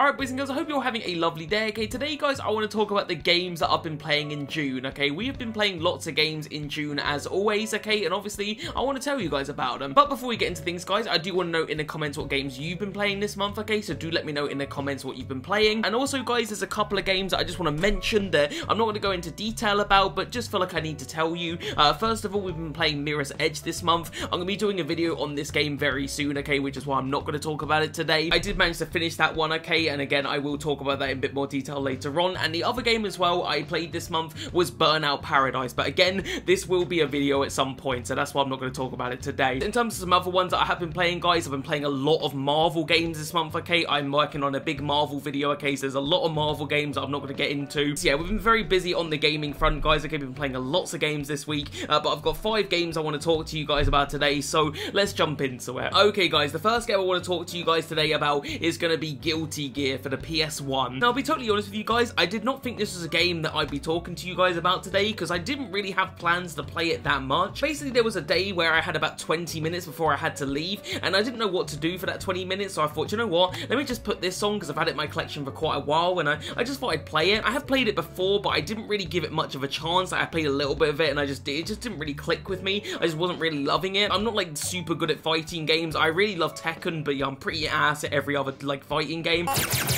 Alright boys and girls, I hope you're having a lovely day, okay? Today guys, I want to talk about the games that I've been playing in June, okay? We have been playing lots of games in June as always, okay? And obviously, I want to tell you guys about them. But before we get into things guys, I do want to know in the comments what games you've been playing this month, okay? So do let me know in the comments what you've been playing. And also guys, there's a couple of games that I just want to mention that I'm not going to go into detail about, but just feel like I need to tell you. Uh, first of all, we've been playing Mirror's Edge this month. I'm going to be doing a video on this game very soon, okay? Which is why I'm not going to talk about it today. I did manage to finish that one, okay? And again, I will talk about that in a bit more detail later on. And the other game as well I played this month was Burnout Paradise. But again, this will be a video at some point, so that's why I'm not going to talk about it today. In terms of some other ones that I have been playing, guys, I've been playing a lot of Marvel games this month, okay? I'm working on a big Marvel video, okay? So there's a lot of Marvel games I'm not going to get into. So yeah, we've been very busy on the gaming front, guys. Okay, we've been playing lots of games this week, uh, but I've got five games I want to talk to you guys about today, so let's jump into it. Okay, guys, the first game I want to talk to you guys today about is going to be Guilty Gear for the PS1. Now, I'll be totally honest with you guys, I did not think this was a game that I'd be talking to you guys about today because I didn't really have plans to play it that much. Basically, there was a day where I had about 20 minutes before I had to leave and I didn't know what to do for that 20 minutes, so I thought, you know what, let me just put this on because I've had it in my collection for quite a while and I, I just thought I'd play it. I have played it before, but I didn't really give it much of a chance. I played a little bit of it and I just did, it just didn't really click with me. I just wasn't really loving it. I'm not like super good at fighting games. I really love Tekken, but yeah, I'm pretty ass at every other like fighting game. Dude,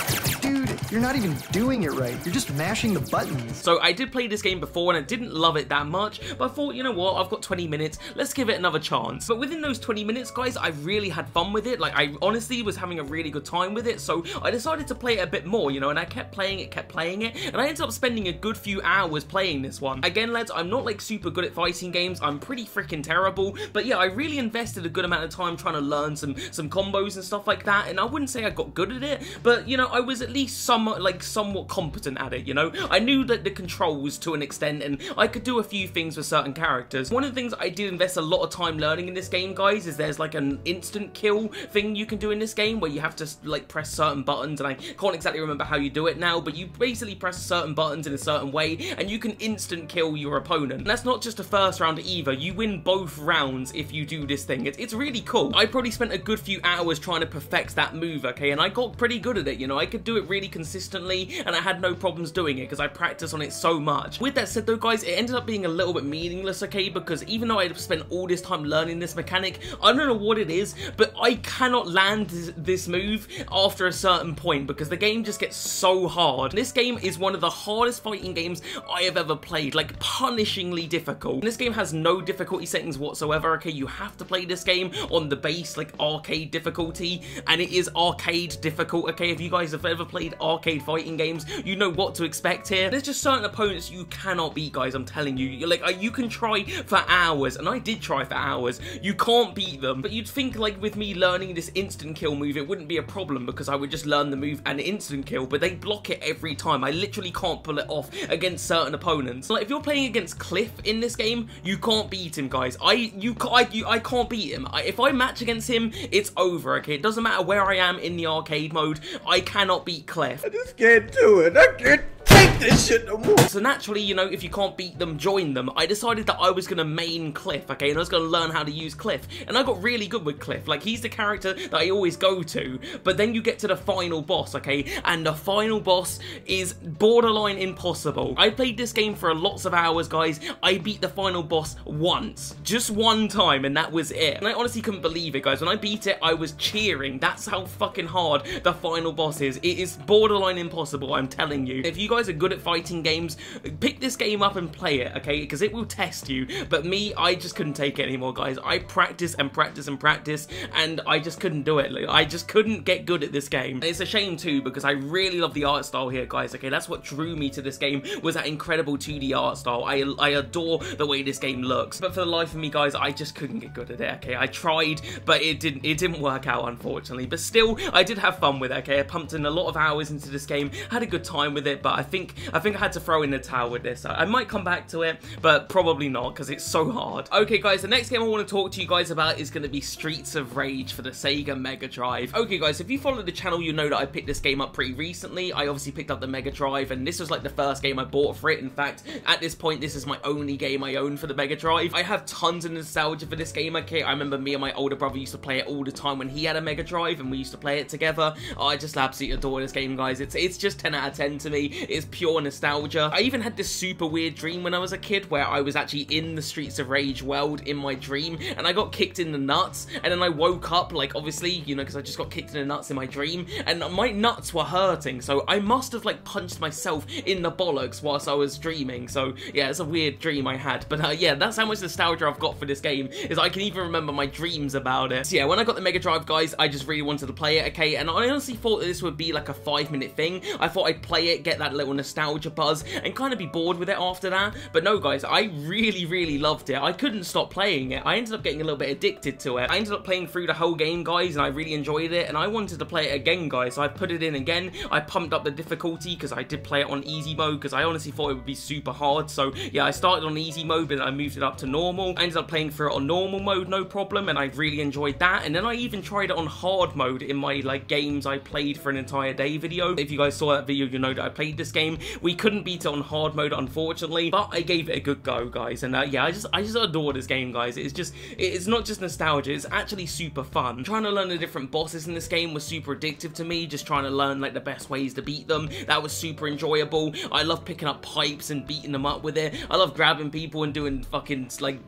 you're not even doing it right. You're just mashing the buttons. So I did play this game before and I didn't love it that much, but I thought, you know what, I've got 20 minutes, let's give it another chance. But within those 20 minutes, guys, I really had fun with it. Like, I honestly was having a really good time with it, so I decided to play it a bit more, you know, and I kept playing it, kept playing it, and I ended up spending a good few hours playing this one. Again, lads, I'm not like super good at fighting games, I'm pretty freaking terrible, but yeah, I really invested a good amount of time trying to learn some, some combos and stuff like that, and I wouldn't say I got good at it, but, you know, I was at least somewhat, like, somewhat competent at it, you know? I knew that the controls to an extent, and I could do a few things with certain characters. One of the things I did invest a lot of time learning in this game, guys, is there's like an instant kill thing you can do in this game where you have to like press certain buttons, and I can't exactly remember how you do it now, but you basically press certain buttons in a certain way, and you can instant kill your opponent. And that's not just a first round either, you win both rounds if you do this thing. It's, it's really cool. I probably spent a good few hours trying to perfect that move, okay, and I got pretty good at it, you know, I could do it really and I had no problems doing it because I practiced on it so much. With that said though, guys, it ended up being a little bit meaningless, okay, because even though I spent all this time learning this mechanic, I don't know what it is, but I cannot land this move after a certain point because the game just gets so hard. This game is one of the hardest fighting games I have ever played, like punishingly difficult. And this game has no difficulty settings whatsoever, okay, you have to play this game on the base, like arcade difficulty, and it is arcade difficult, okay, if you guys have ever played arcade fighting games, you know what to expect here. There's just certain opponents you cannot beat, guys, I'm telling you. You're like, uh, you can try for hours, and I did try for hours. You can't beat them, but you'd think, like, with me learning this instant kill move, it wouldn't be a problem because I would just learn the move and instant kill, but they block it every time. I literally can't pull it off against certain opponents. Like, if you're playing against Kliff in this game, you can't beat him, guys. I you, I, you, I can't beat him. I, if I match against him, it's over, okay? It doesn't matter where I am in the arcade mode, I cannot beat Kliff. I just can't do it. I can't take this shit no more. So naturally, you know, if you can't beat them, join them. I decided that I was to main Kliff, okay, and I was to learn how to use Kliff. And I got really good with Kliff. Like, he's the character that I always go to. But then you get to the final boss, okay, and the final boss is borderline impossible. I played this game for lots of hours, guys. I beat the final boss once. Just one time, and that was it. And I honestly couldn't believe it, guys. When I beat it, I was cheering. That's how fucking hard the final boss is. It is borderline impossible, I'm telling you. If you guys are good at fighting games, pick this game up and play it, okay? Because it will test you. But me, I just couldn't take it anymore, guys. I practice and practice and practice, and I just couldn't do it. Like, I just couldn't get good at this game. And it's a shame too, because I really love the art style here, guys, okay? That's what drew me to this game, was that incredible 2D art style. I, I adore the way this game looks. But for the life of me, guys, I just couldn't get good at it, okay? I tried, but it didn't, it didn't work out, unfortunately. But still, I did have fun with it, okay? I pumped in a lot of hours into this game, had a good time with it, but I think I think I had to throw in the towel with this. I, I might come back to it, but probably not because it's so hard. Okay, guys, the next game I want to talk to you guys about is going to be Streets of Rage for the Sega Mega Drive. Okay, guys, if you follow the channel, you know that I picked this game up pretty recently. I obviously picked up the Mega Drive, and this was like the first game I bought for it. In fact, at this point, this is my only game I own for the Mega Drive. I have tons of nostalgia for this game, okay? I remember me and my older brother used to play it all the time when he had a Mega Drive, and we used to play it together. I just absolutely adore this game, guys. It's, it's just 10 out of 10 to me. It's pure nostalgia. I even had this super weird dream when I was a kid where I was actually in the Streets of Rage world in my dream, and I got kicked in the nuts, and then I woke up, like, obviously, you know, because I just got kicked in the nuts in my dream, and my nuts were hurting, so I must have, like, punched myself in the bollocks whilst I was dreaming, so, yeah, it's a weird dream I had, but, uh, yeah, that's how much nostalgia I've got for this game, is I can even remember my dreams about it. So, yeah, when I got the Mega Drive, guys, I just really wanted to play it, okay, and I honestly thought that this would be, like, a five-minute thing. I thought I'd play it, get that little nostalgia buzz, and kind of be bored with it after that, but no, guys, I really, really loved it. I couldn't stop playing it. I ended up getting a little bit addicted to it. I ended up playing through the whole game, guys, and I really enjoyed it, and I wanted to play it again, guys, so I put it in again. I pumped up the difficulty, because I did play it on easy mode, because I honestly thought it would be super hard, so yeah, I started on easy mode, but I moved it up to normal. I ended up playing through it on normal mode, no problem, and I really enjoyed that, and then I even tried it on hard mode in my, like, games I played for an entire day video. If you guys saw that video, you know that I played this game. We couldn't beat it on hard mode, unfortunately, but I gave it a good go, guys, and uh, yeah, I just, I just adore this game, guys. It's just, it's not just nostalgia, it's actually super fun. Trying to learn the different bosses in this game was super addictive to me, just trying to learn, like, the best ways to beat them. That was super enjoyable. I love picking up pipes and beating them up with it. I love grabbing people and doing fucking, like,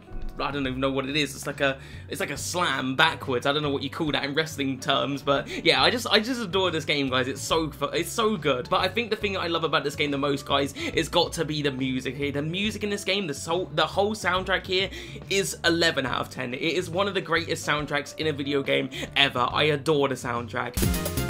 I don't even know what it is. It's like a it's like a slam backwards. I don't know what you call that in wrestling terms, but yeah, I just I just adore this game, guys. It's so it's so good. But I think the thing that I love about this game the most, guys, is got to be the music here. The music in this game, the soul, the whole soundtrack here is 11 out of 10. It is one of the greatest soundtracks in a video game ever. I adore the soundtrack.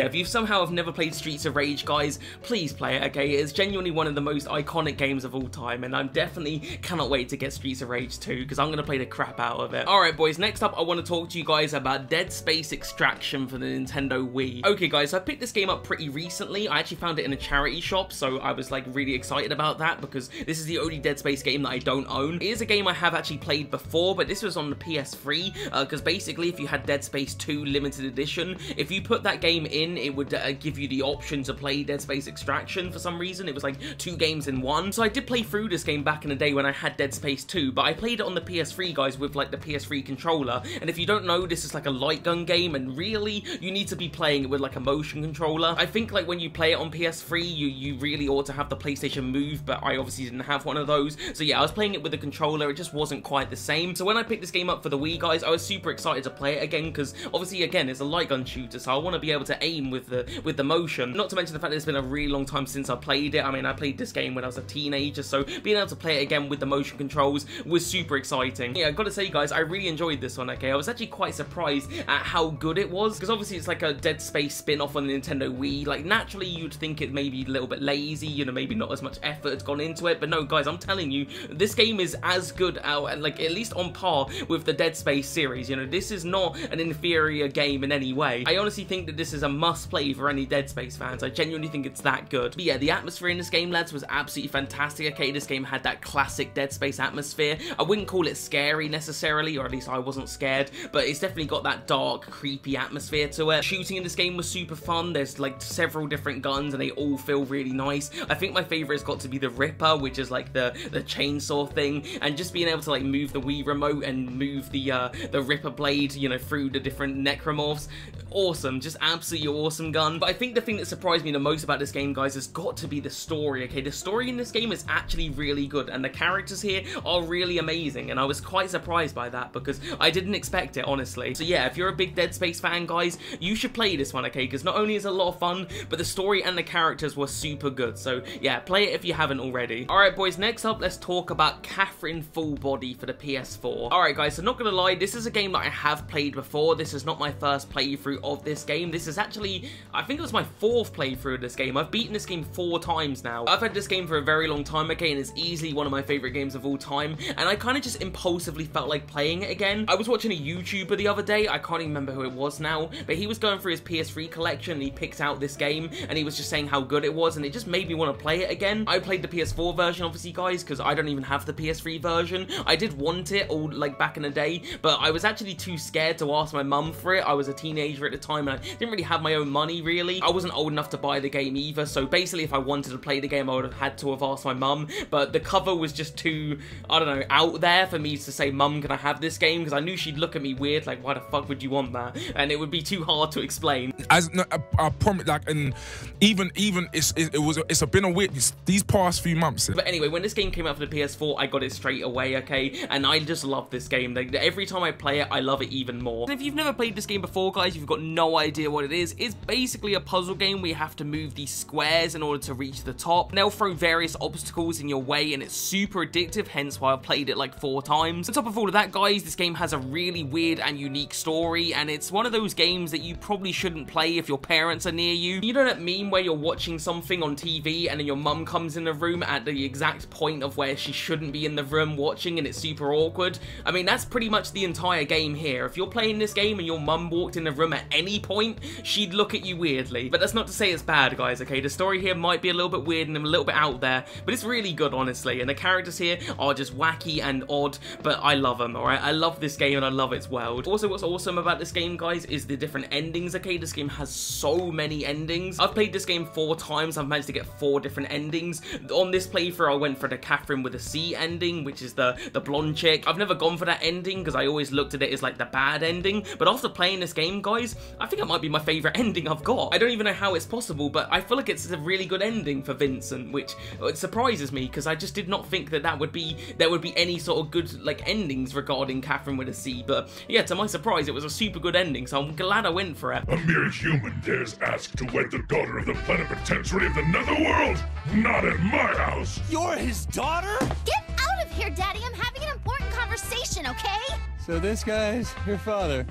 If you somehow have never played Streets of Rage, guys, please play it, okay? It is genuinely one of the most iconic games of all time, and I'm definitely cannot wait to get Streets of Rage 2, because I'm going to play the crap out of it. Alright, boys, next up, I want to talk to you guys about Dead Space Extraction for the Nintendo Wii. Okay, guys, so I picked this game up pretty recently. I actually found it in a charity shop, so I was, like, really excited about that, because this is the only Dead Space game that I don't own. It is a game I have actually played before, but this was on the PS3, because uh, basically, if you had Dead Space 2 Limited Edition, if you put that game in in, it would uh, give you the option to play Dead Space Extraction for some reason. It was like two games in one. So I did play through this game back in the day when I had Dead Space 2, but I played it on the PS3, guys, with like the PS3 controller. And if you don't know, this is like a light gun game, and really, you need to be playing it with like a motion controller. I think like when you play it on PS3, you, you really ought to have the PlayStation Move, but I obviously didn't have one of those. So yeah, I was playing it with a controller, it just wasn't quite the same. So when I picked this game up for the Wii, guys, I was super excited to play it again, because obviously, again, it's a light gun shooter, so I want to be able to aim with the with the motion. Not to mention the fact that it's been a really long time since I played it. I mean, I played this game when I was a teenager, so being able to play it again with the motion controls was super exciting. Yeah, I gotta say, guys, I really enjoyed this one, okay? I was actually quite surprised at how good it was, because obviously it's like a Dead Space spin-off on the Nintendo Wii. Like, naturally, you'd think it may be a little bit lazy, you know, maybe not as much effort gone into it, but no, guys, I'm telling you, this game is as good out, and like, at least on par with the Dead Space series, you know, this is not an inferior game in any way. I honestly think that this is a must-play for any Dead Space fans. I genuinely think it's that good. But yeah, the atmosphere in this game, lads, was absolutely fantastic. Okay, this game had that classic Dead Space atmosphere. I wouldn't call it scary necessarily, or at least I wasn't scared, but it's definitely got that dark, creepy atmosphere to it. Shooting in this game was super fun. There's like several different guns and they all feel really nice. I think my favorite has got to be the Ripper, which is like the, the chainsaw thing, and just being able to like move the Wii remote and move the uh, the Ripper blade, you know, through the different necromorphs. Awesome, just absolutely awesome gun. But I think the thing that surprised me the most about this game, guys, has got to be the story, okay? The story in this game is actually really good, and the characters here are really amazing, and I was quite surprised by that because I didn't expect it, honestly. So yeah, if you're a big Dead Space fan, guys, you should play this one, okay? Because not only is it a lot of fun, but the story and the characters were super good. So yeah, play it if you haven't already. Alright, boys, next up, let's talk about Catherine Full Body for the PS4. Alright, guys, so not gonna lie, this is a game that I have played before. This is not my first playthrough of this game. This is actually actually, I think it was my fourth playthrough of this game. I've beaten this game four times now. I've had this game for a very long time, okay, and it's easily one of my favorite games of all time, and I kind of just impulsively felt like playing it again. I was watching a YouTuber the other day, I can't even remember who it was now, but he was going through his PS3 collection and he picked out this game, and he was just saying how good it was, and it just made me want to play it again. I played the PS4 version, obviously, guys, because I don't even have the PS3 version. I did want it all, like, back in the day, but I was actually too scared to ask my mum for it. I was a teenager at the time, and I didn't really have my own money, really. I wasn't old enough to buy the game either, so basically, if I wanted to play the game, I would have had to have asked my mum, but the cover was just too, I don't know, out there for me to say, mum, can I have this game? Because I knew she'd look at me weird, like, why the fuck would you want that? And it would be too hard to explain. As no, I, I promise, like, and even even it's it, it was it's been a weird these past few months. But anyway, when this game came out for the PS4, I got it straight away, okay? And I just love this game. Like, every time I play it, I love it even more. And if you've never played this game before, guys, you've got no idea what it is. It's basically a puzzle game where you have to move these squares in order to reach the top. And they'll throw various obstacles in your way, and it's super addictive, hence why I've played it like four times. On top of all of that, guys, this game has a really weird and unique story, and it's one of those games that you probably shouldn't play if your parents are near you. You know that meme where you're watching something on TV and then your mum comes in the room at the exact point of where she shouldn't be in the room watching and it's super awkward? I mean, that's pretty much the entire game here. If you're playing this game and your mum walked in the room at any point, she'd look at you weirdly. But that's not to say it's bad, guys, okay? The story here might be a little bit weird and a little bit out there, but it's really good, honestly. And the characters here are just wacky and odd, but I love them, alright? I love this game and I love its world. Also, what's awesome about this game, guys, is the different endings, okay? This game has so many endings. I've played this game four times. I've managed to get four different endings. On this playthrough, I went for the Catherine with a C ending, which is the, the blonde chick. I've never gone for that ending because I always looked at it as like the bad ending, but after playing this game, guys, I think it might be my favorite ending I've got. I don't even know how it's possible, but I feel like it's a really good ending for Vincent, which it surprises me because I just did not think that that would be, there would be any sort of good like endings regarding Catherine with a C, but yeah, to my surprise, it was a super good ending, so I'm glad I went for it. A mere human dares ask to wed the daughter of the plenipotentiary of the netherworld? Not at my house! You're his daughter? Get out of here, Daddy! I'm having an important conversation, okay? So this guy's your father.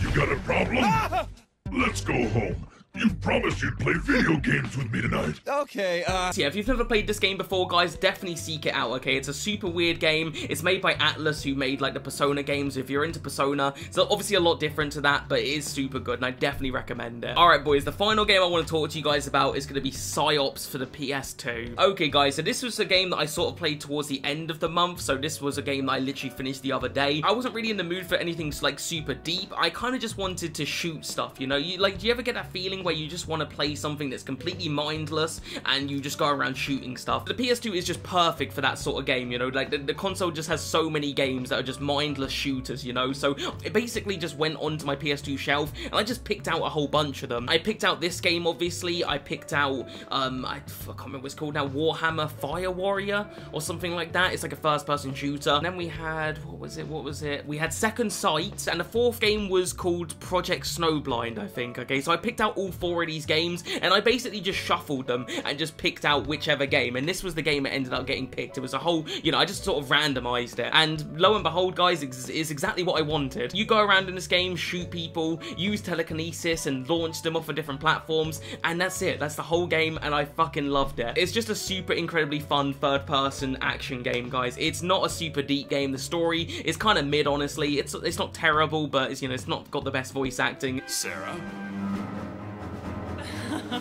You got a problem? Ah! Let's go home. You promised you'd play video games with me tonight. Okay, uh... Yeah, if you've never played this game before, guys, definitely seek it out, okay? It's a super weird game. It's made by Atlus, who made, like, the Persona games. If you're into Persona, it's obviously a lot different to that, but it is super good, and I definitely recommend it. Alright, boys, the final game I want to talk to you guys about is going to be Psi Ops for the PS2. Okay, guys, so this was a game that I sort of played towards the end of the month, so this was a game that I literally finished the other day. I wasn't really in the mood for anything, like, super deep. I kind of just wanted to shoot stuff, you know? You Like, do you ever get that feeling where you just want to play something that's completely mindless and you just go around shooting stuff. The PS2 is just perfect for that sort of game, you know, like the, the console just has so many games that are just mindless shooters, you know, so it basically just went onto my PS2 shelf and I just picked out a whole bunch of them. I picked out this game, obviously, I picked out, um, I, I can't remember what it's called now, Warhammer Fire Warrior or something like that. It's like a first-person shooter. And then we had, what was it, what was it? We had Second Sight, and the fourth game was called Project Snowblind, I think, okay? So I picked out all four of these games, and I basically just shuffled them and just picked out whichever game, and this was the game that ended up getting picked. It was a whole, you know, I just sort of randomized it, and lo and behold, guys, it's, exactly what I wanted. You go around in this game, shoot people, use telekinesis, and launch them off of different platforms, and that's it. That's the whole game, and I fucking loved it. It's just a super incredibly fun third-person action game, guys. It's not a super deep game. The story is kind of mid, honestly. It's it's not terrible, but it's, you know, it's not got the best voice acting. Sarah?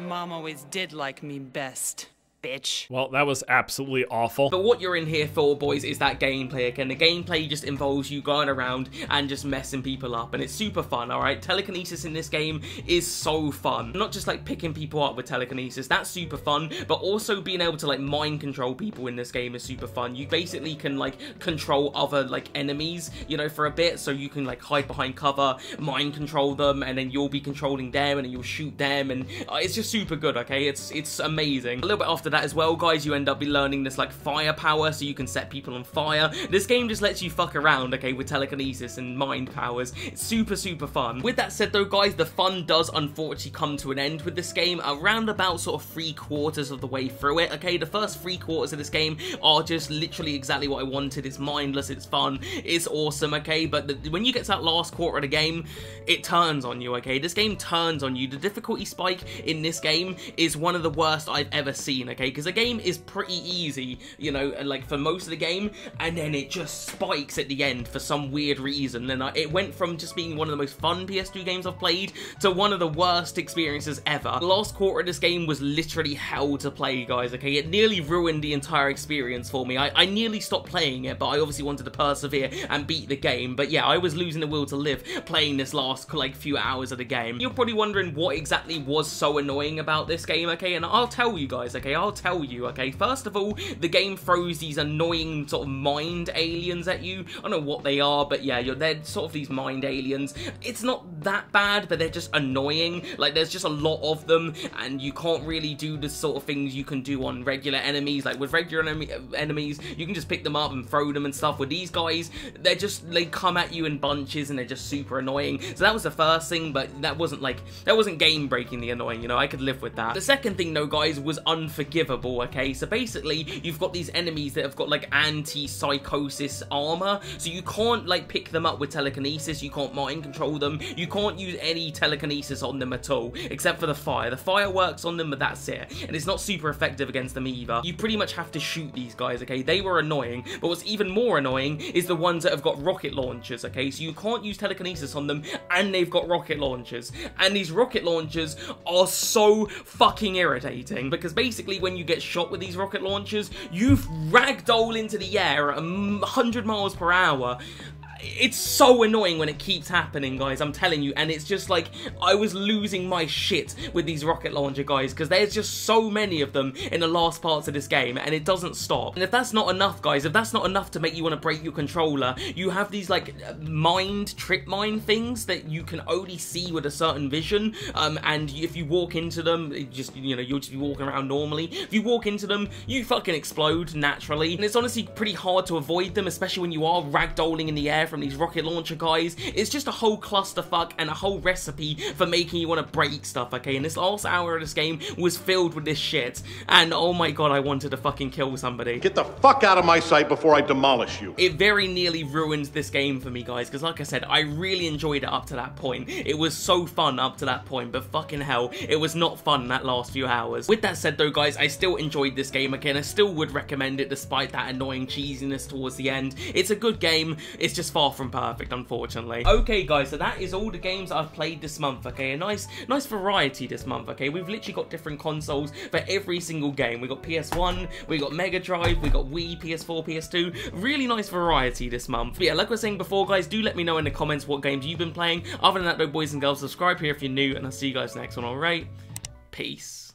Mom always did like me best, bitch. Well, that was absolutely awful. But what you're in here for, boys, is that gameplay again. The gameplay just involves you going around and just messing people up, and it's super fun, alright? Telekinesis in this game is so fun. Not just like picking people up with telekinesis, that's super fun, but also being able to like mind control people in this game is super fun. You basically can like control other like enemies, you know, for a bit, so you can like hide behind cover, mind control them, and then you'll be controlling them, and then you'll shoot them, and uh, it's just super good, okay? It's it's amazing. A little bit after after that as well, guys, you end up be learning this like firepower, so you can set people on fire. This game just lets you fuck around, okay, with telekinesis and mind powers. It's super, super fun. With that said though, guys, the fun does unfortunately come to an end with this game around about sort of three quarters of the way through it, okay? The first three quarters of this game are just literally exactly what I wanted. It's mindless, it's fun, it's awesome, okay? But the, when you get to that last quarter of the game, it turns on you, okay? This game turns on you. The difficulty spike in this game is one of the worst I've ever seen, okay? Because the game is pretty easy, you know, like for most of the game, and then it just spikes at the end for some weird reason. And I, it went from just being one of the most fun PS2 games I've played to one of the worst experiences ever. The last quarter of this game was literally hell to play, guys, okay? It nearly ruined the entire experience for me. I, I nearly stopped playing it, but I obviously wanted to persevere and beat the game. But yeah, I was losing the will to live playing this last, like, few hours of the game. You're probably wondering what exactly was so annoying about this game, okay? And I'll tell you guys, okay? I'll tell you, okay? First of all, the game throws these annoying sort of mind aliens at you. I don't know what they are, but yeah, they're sort of these mind aliens. It's not that bad, but they're just annoying. Like, there's just a lot of them, and you can't really do the sort of things you can do on regular enemies. Like, with regular enemy enemies, you can just pick them up and throw them and stuff. With these guys, they're just, they come at you in bunches, and they're just super annoying. So that was the first thing, but that wasn't, like, that wasn't game-breakingly annoying, you know? I could live with that. The second thing, though, guys, was unforgivable, okay? So basically, you've got these enemies that have got, like, anti-psychosis armor, so you can't, like, pick them up with telekinesis, you can't mind control them, you can't use any telekinesis on them at all, except for the fire. The fire works on them, but that's it. And it's not super effective against them either. You pretty much have to shoot these guys, okay? They were annoying, but what's even more annoying is the ones that have got rocket launchers, okay? So you can't use telekinesis on them, and they've got rocket launchers. And these rocket launchers are so fucking irritating, because basically when you get shot with these rocket launchers, you ragdoll into the air at 100 miles per hour it's so annoying when it keeps happening, guys, I'm telling you, and it's just like, I was losing my shit with these rocket launcher guys, because there's just so many of them in the last parts of this game, and it doesn't stop. And if that's not enough, guys, if that's not enough to make you want to break your controller, you have these, like, mind, trip mine things that you can only see with a certain vision, um, and if you walk into them, just, you know, you'll just be walking around normally. If you walk into them, you fucking explode naturally, and it's honestly pretty hard to avoid them, especially when you are ragdolling in the air from these rocket launcher guys. It's just a whole clusterfuck and a whole recipe for making you want to break stuff, okay? And this last hour of this game was filled with this shit. And oh my god, I wanted to fucking kill somebody. Get the fuck out of my sight before I demolish you. It very nearly ruined this game for me, guys, because like I said, I really enjoyed it up to that point. It was so fun up to that point, but fucking hell, it was not fun that last few hours. With that said though, guys, I still enjoyed this game again. I still would recommend it despite that annoying cheesiness towards the end. It's a good game, it's just far from perfect, unfortunately. Okay, guys, so that is all the games I've played this month, okay? A nice, nice variety this month, okay? We've literally got different consoles for every single game. We got PS1, we got Mega Drive, we got Wii, PS4, PS2. Really nice variety this month. But yeah, like I was saying before, guys, do let me know in the comments what games you've been playing. Other than that, though, boys and girls, subscribe here if you're new, and I'll see you guys next one, alright? Peace.